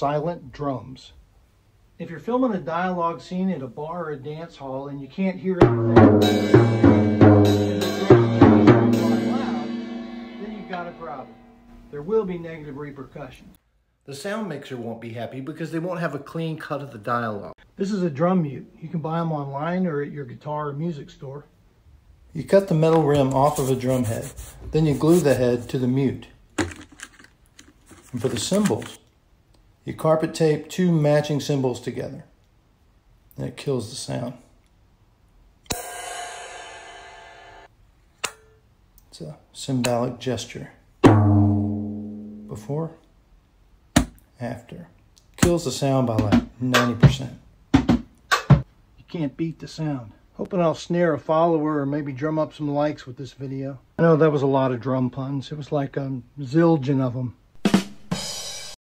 silent drums. If you're filming a dialogue scene at a bar or a dance hall and you can't hear anything, and the drums are loud, then you've got a problem. There will be negative repercussions. The sound mixer won't be happy because they won't have a clean cut of the dialogue. This is a drum mute. You can buy them online or at your guitar or music store. You cut the metal rim off of a drum head. Then you glue the head to the mute. And for the cymbals, you carpet tape two matching cymbals together. And it kills the sound. It's a symbolic gesture. Before, after. Kills the sound by like 90%. You can't beat the sound. Hoping I'll snare a follower or maybe drum up some likes with this video. I know that was a lot of drum puns. It was like um, a zillion of them.